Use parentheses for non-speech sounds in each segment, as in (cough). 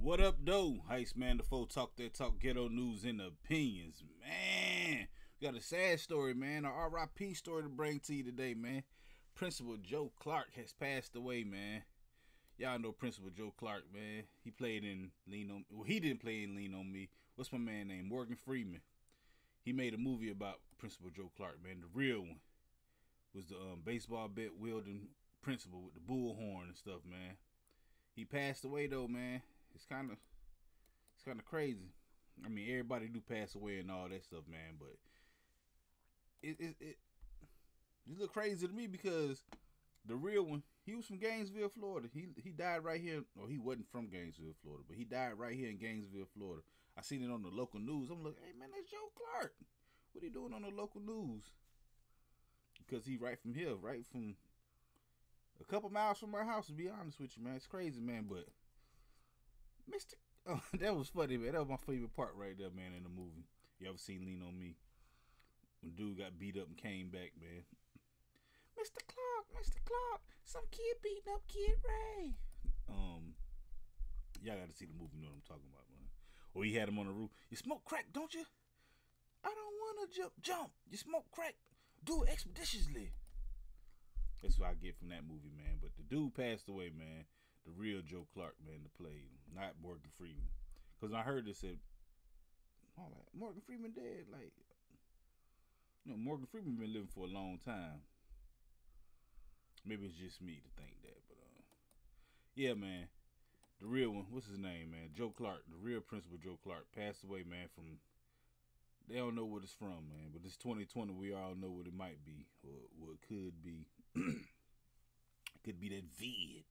What up, though? Heist Man the Foe talk that talk ghetto news and opinions. Man, we got a sad story, man. A RIP story to bring to you today, man. Principal Joe Clark has passed away, man. Y'all know Principal Joe Clark, man. He played in Lean on Well, he didn't play in Lean on Me. What's my man name? Morgan Freeman. He made a movie about Principal Joe Clark, man. The real one was the um, baseball bat wielding principal with the bullhorn and stuff, man. He passed away though, man. It's kind of it's kind of crazy. I mean, everybody do pass away and all that stuff, man. But it it it, it look crazy to me because the real one, he was from Gainesville, Florida. He he died right here. Or he wasn't from Gainesville, Florida, but he died right here in Gainesville, Florida. I seen it on the local news. I'm like, hey man, that's Joe Clark. What are you doing on the local news? Because he right from here, right from a couple miles from our house. To be honest with you, man, it's crazy, man. But Mister, oh, (laughs) that was funny, man. That was my favorite part right there, man, in the movie. You ever seen Lean on Me? When dude got beat up and came back, man. Mr. Clark, Mr. Clark, some kid beating up Kid Ray. Um, y'all got to see the movie. Know what I'm talking about, man. Or he had him on the roof. You smoke crack, don't you? I don't want to jump. Jump. You smoke crack. Do it expeditiously. That's what I get from that movie, man. But the dude passed away, man. The real Joe Clark, man, to play, not Morgan Freeman. Because I heard this said, oh, like, Morgan Freeman dead. Like, you know, Morgan Freeman been living for a long time. Maybe it's just me to think that, but uh, yeah, man. The real one, what's his name, man? Joe Clark, the real principal Joe Clark, passed away, man, from they don't know what it's from, man. But this 2020, we all know what it might be, or what could be. (clears throat) could be that vid.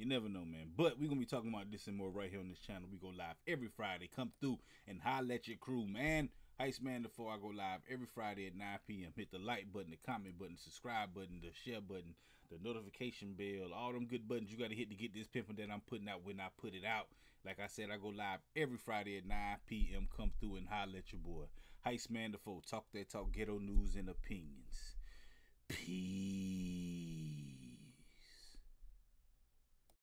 You never know, man. But we're gonna be talking about this and more right here on this channel. We go live every Friday. Come through and holla at your crew, man. Heist Man before I go live every Friday at 9 p.m. Hit the like button, the comment button, subscribe button, the share button, the notification bell, all them good buttons you got to hit to get this pimping that I'm putting out when I put it out. Like I said, I go live every Friday at 9 p.m. Come through and holla at your boy. Heist Man the Talk that talk, ghetto news and opinions. Peace.